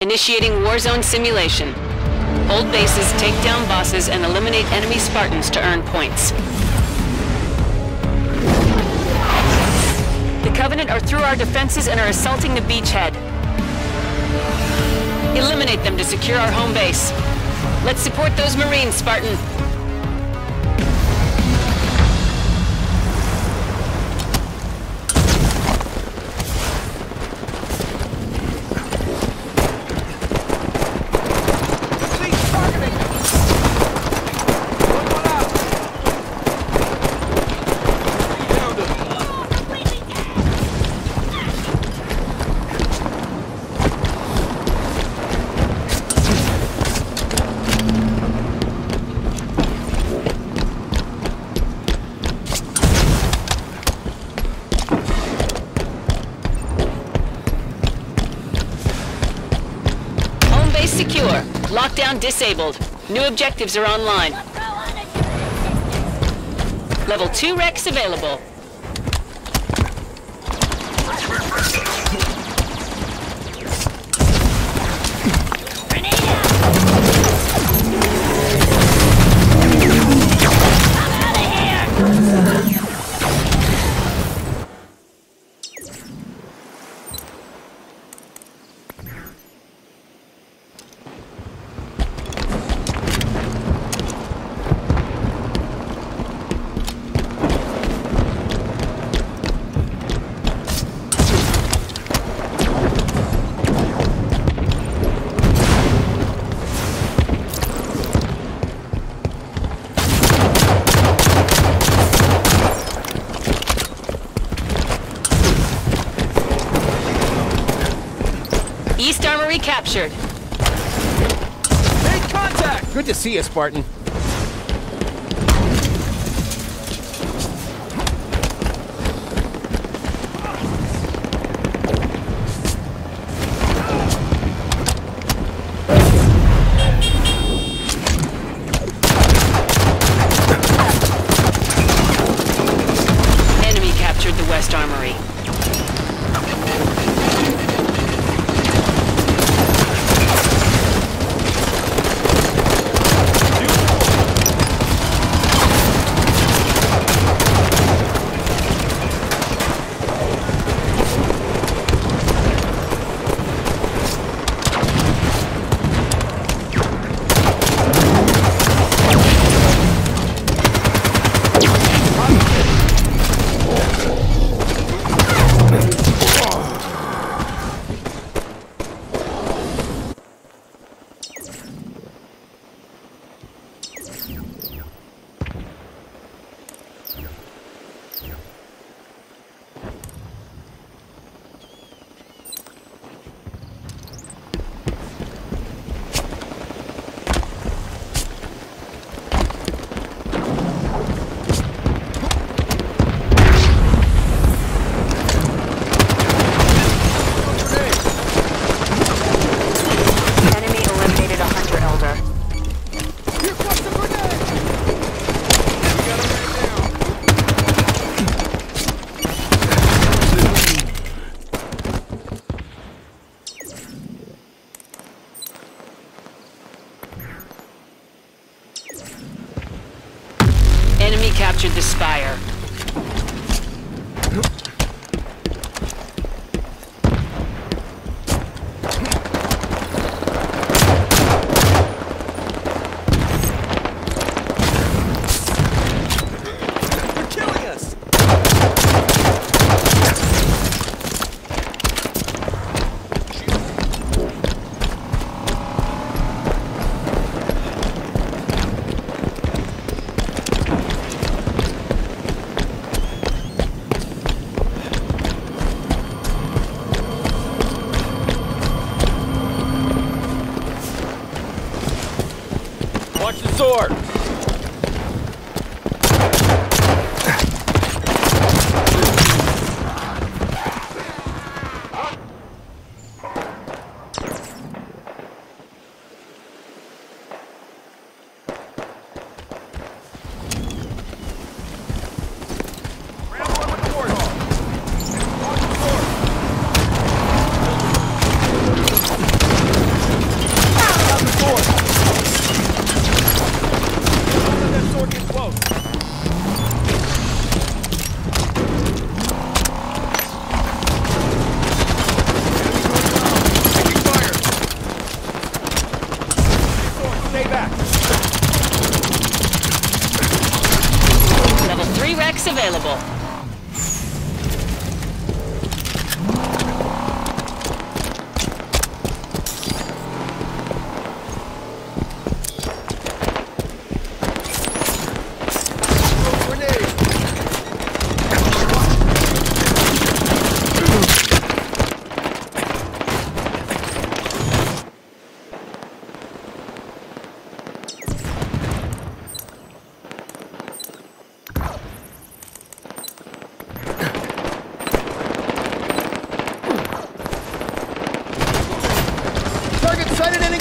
Initiating Warzone simulation. Hold bases, take down bosses, and eliminate enemy Spartans to earn points. The Covenant are through our defenses and are assaulting the beachhead. Eliminate them to secure our home base. Let's support those Marines, Spartan. Disabled. New objectives are online. Level 2 REQs available. East Armory captured. Made contact! Good to see you, Spartan.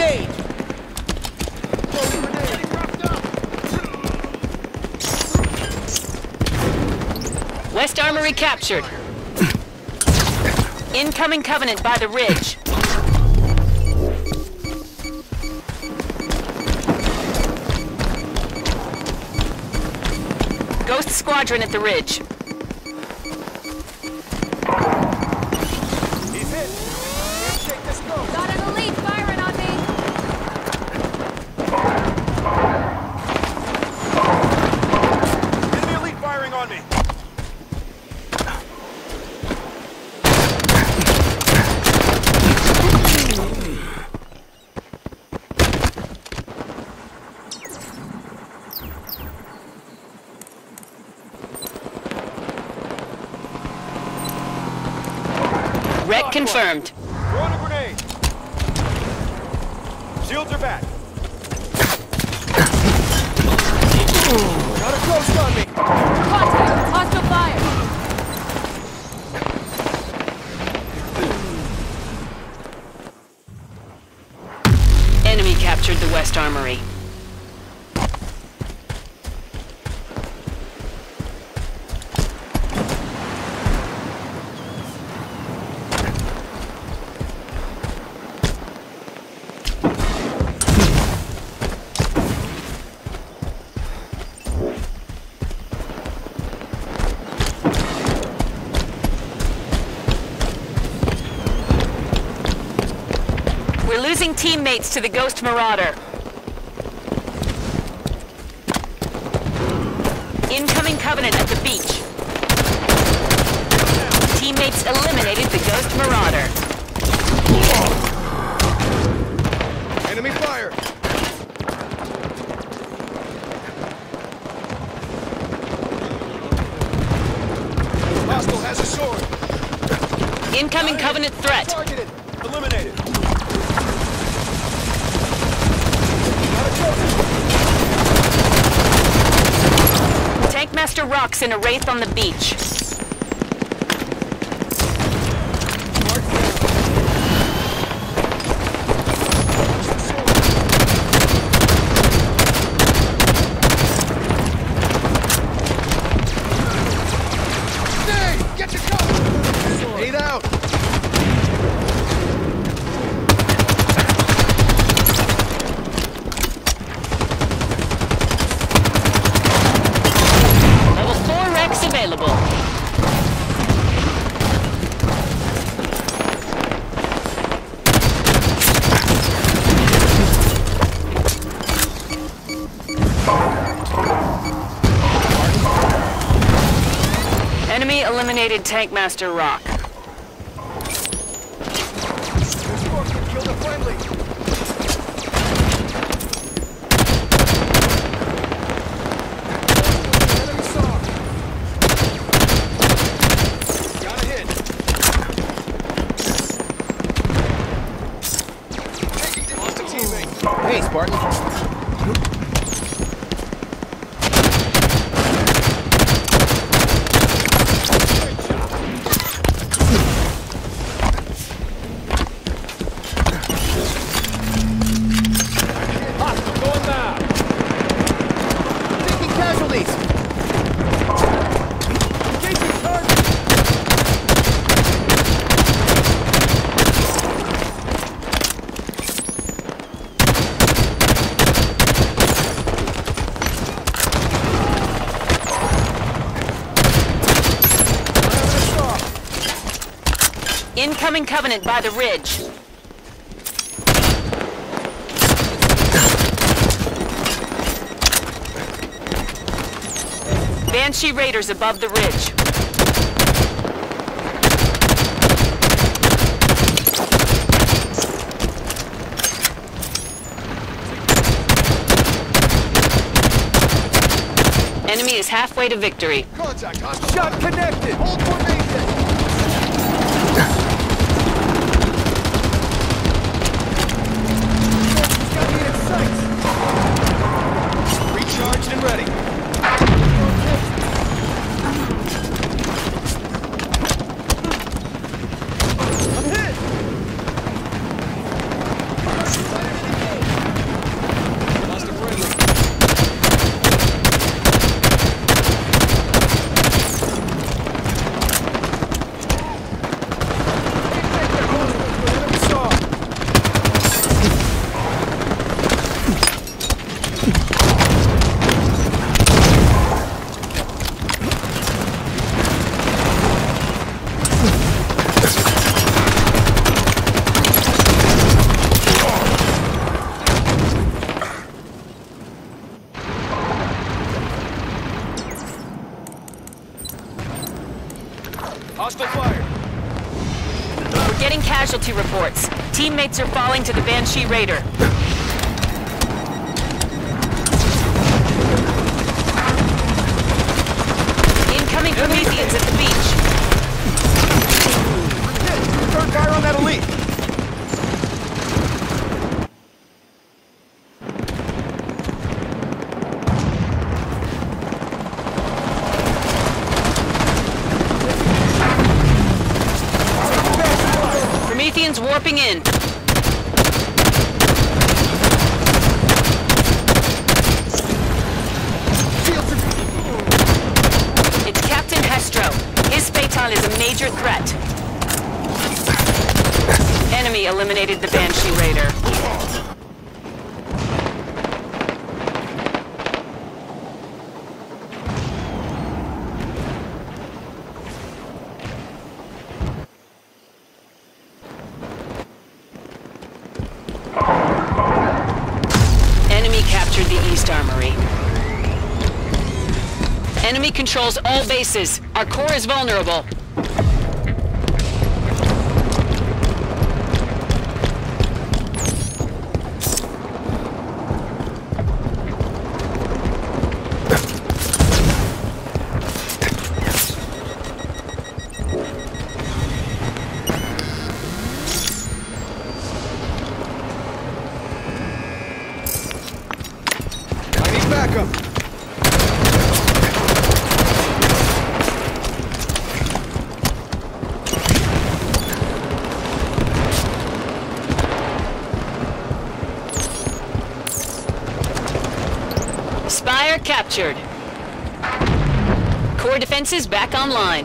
Up. West Armory captured. Incoming Covenant by the ridge. Ghost Squadron at the ridge. Confirmed. Throwing a grenade. Shields are back. Got a ghost on me. Contact. Hostile fire. Enemy captured the West Armory. We're losing teammates to the Ghost Marauder. Incoming Covenant at the beach. Teammates eliminated the Ghost Marauder. Enemy fire. Hostile has a sword. Incoming Covenant threat. Targeted. Eliminated. Tankmaster rocks in a wraith on the beach. Eliminated Tankmaster Rock. Scorpion killed a friendly! Enemy saw! Got a hit! Lost a teammate! Hey, Spartan. Hostile going down! Taking casualties. Engaging target! Having a shot! Incoming Covenant by the ridge. Banshee Raiders above the ridge. Enemy is halfway to victory. Contact! Shot connected! Hold formation! Banshee Raider. Incoming Prometheans at the beach. Return fire on that elite! Prometheans warping in. Shields are... It's Captain Hestro. His Phaeton is a major threat. Enemy eliminated the Banshee Raider. Enemy captured the East Armory. Enemy controls all bases. Our core is vulnerable. Captured. Core defenses back online.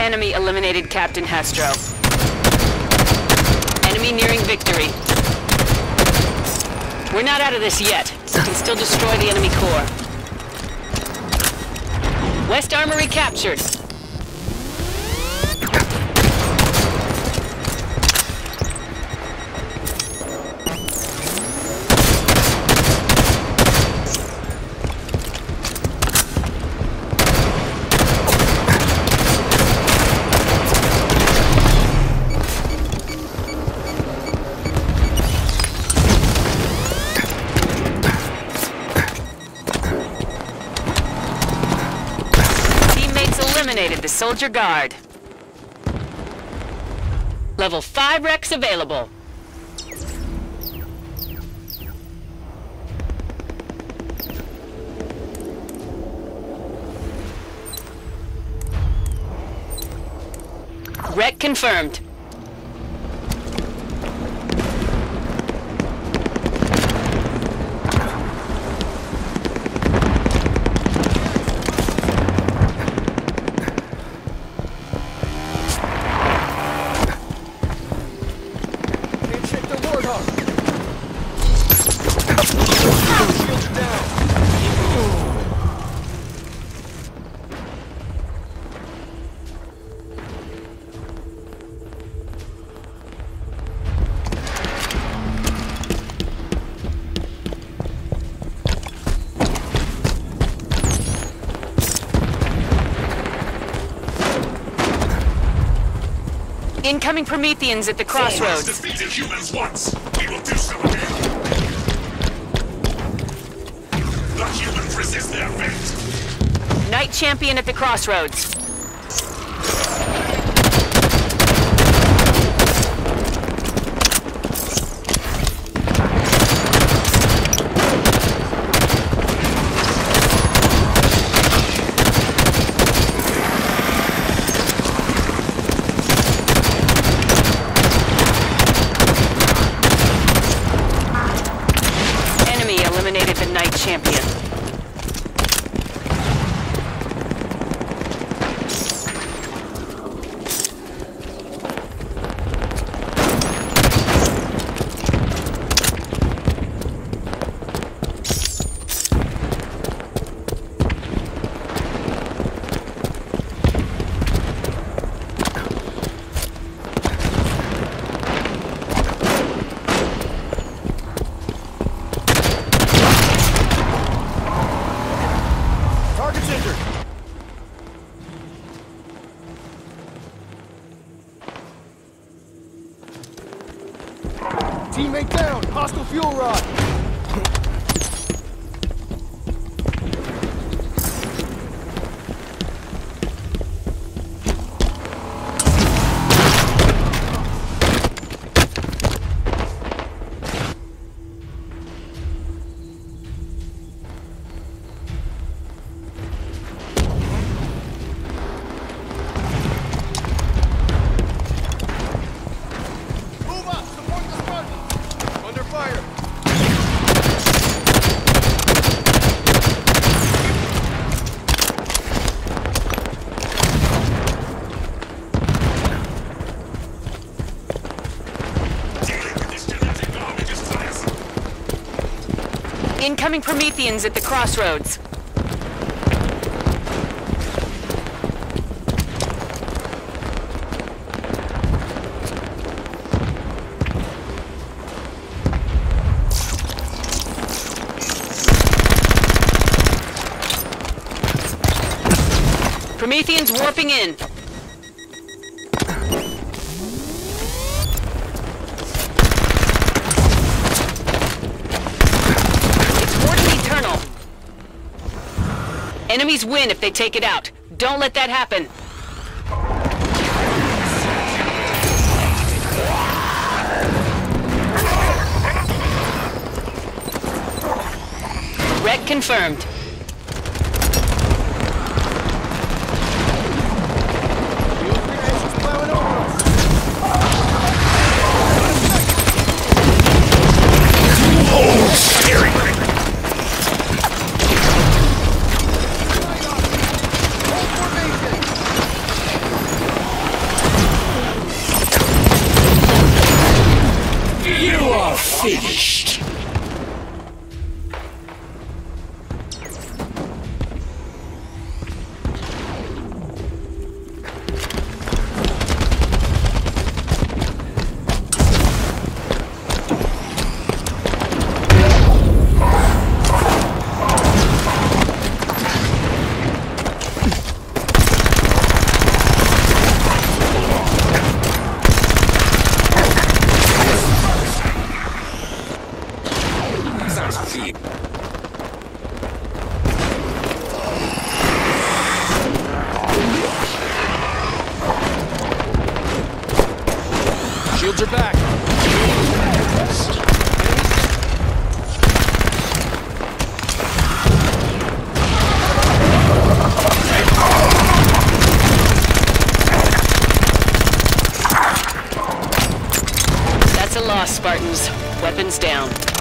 Enemy eliminated Captain Hestro. Enemy nearing victory. We're not out of this yet. We can still destroy the enemy core. West Armory captured. Soldier guard. Level 5 REQs available. Wreck confirmed. Incoming Prometheans at the crossroads. defeated humans once. We will do so again. The humans resist their fate. Knight Champion at the crossroads. Incoming Prometheans at the crossroads. Prometheans warping in. Enemies win if they take it out. Don't let that happen. Wreck confirmed. Weapons down.